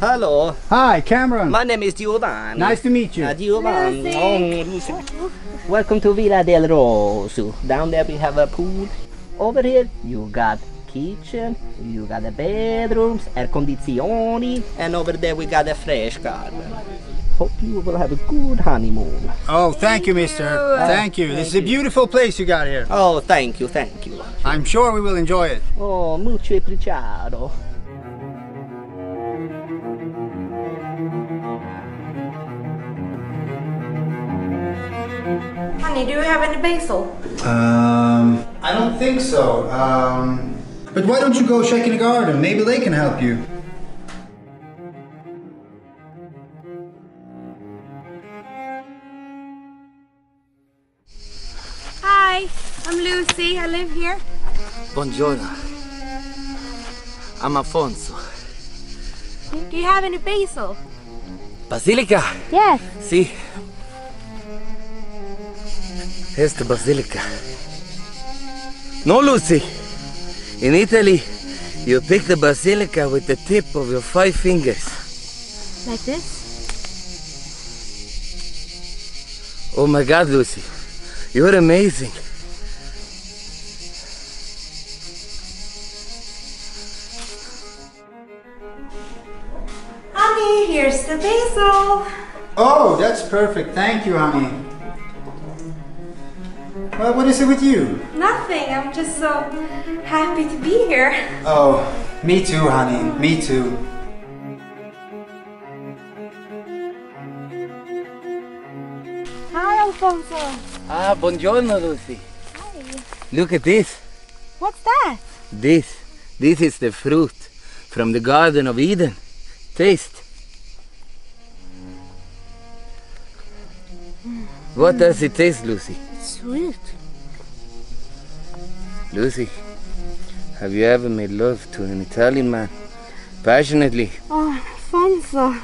hello. Hi, Cameron. My name is Giovanni. Nice to meet you. Uh, Giovanni. Oh, Lucy. Welcome to Villa del Rosso. Down there we have a pool. Over here you got kitchen, you got the bedrooms, air condizioni, and over there we got a fresh garden. Hope you will have a good honeymoon. Oh, thank you, mister. Thank you. This is a beautiful place you got here. Oh, thank you, thank you. I'm sure we will enjoy it. Oh, mucho apreciado. Honey, do you have any basil? Um, I don't think so. Um, but why don't you go check in the garden? Maybe they can help you. Hi, I'm Lucy. I live here. Buongiorno. I'm Alfonso. Do you have any basil? Basilica? Yes. See? Here's the basilica. No, Lucy. In Italy, you pick the basilica with the tip of your five fingers. Like this? Oh my God, Lucy. You're amazing. Honey, here's the basil. Oh, that's perfect. Thank you, honey. Well, what is it with you? Nothing. I'm just so happy to be here. Oh, me too, honey. Me too. Hi, Alfonso. Ah, buongiorno, Lucy. Hi. Look at this. What's that? This. This is the fruit from the Garden of Eden. Taste. What does it taste, Lucy? Sweet. Lucy, have you ever made love to an Italian man? Passionately. Oh, Alfonso.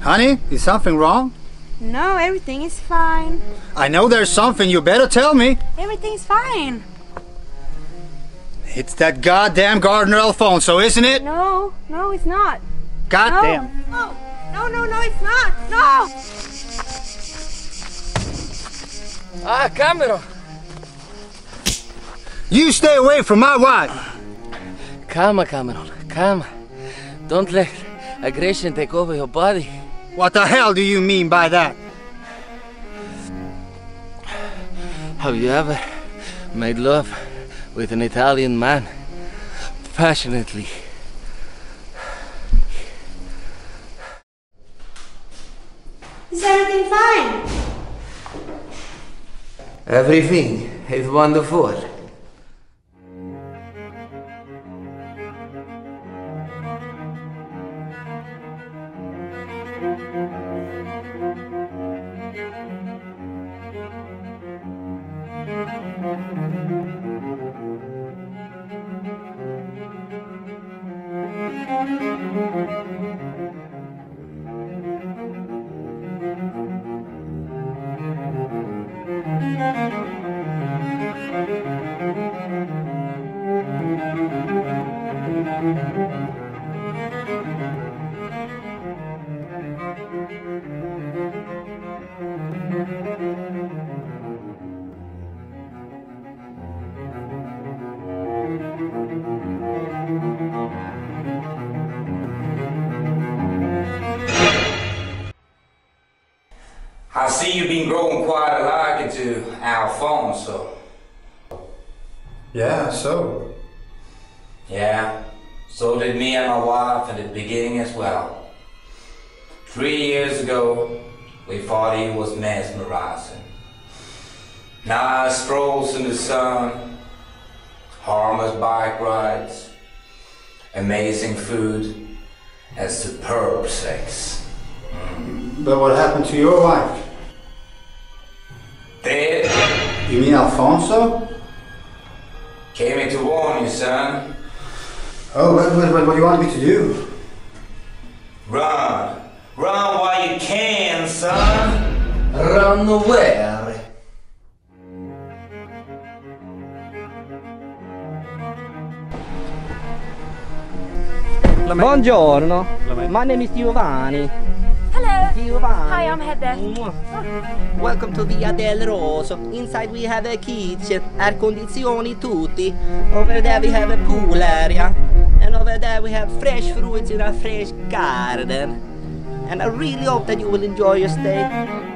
Honey, is something wrong? No, everything is fine. I know there's something. You better tell me. Everything's fine. It's that goddamn gardener Alfonso, isn't it? No, no, it's not. Goddamn. No. Oh. No, no, no, it's not. No. Ah, Cameron! You stay away from my wife. Calma, Cameron. Calma. Don't let aggression take over your body. What the hell do you mean by that? Have you ever made love with an Italian man? Passionately. Is everything is wonderful. I see you've been growing quite a liking to Alfonso. Yeah, so. Yeah, so did me and my wife at the beginning as well. Three years ago, we thought he was mesmerizing. Nice strolls in the sun, harmless bike rides, amazing food, and superb sex. But what happened to your wife? Dead You mean Alfonso? came in to warn you, son. Oh, what, what, what, what do you want me to do? Run. Run while you can, son. Run where? Buongiorno. My name is Giovanni. Giovanni. Hi, I'm Heather. Welcome to Via del Rosso. Inside we have a kitchen, air condizioni tutti. Over there we have a pool area. And over there we have fresh fruits in a fresh garden. And I really hope that you will enjoy your stay.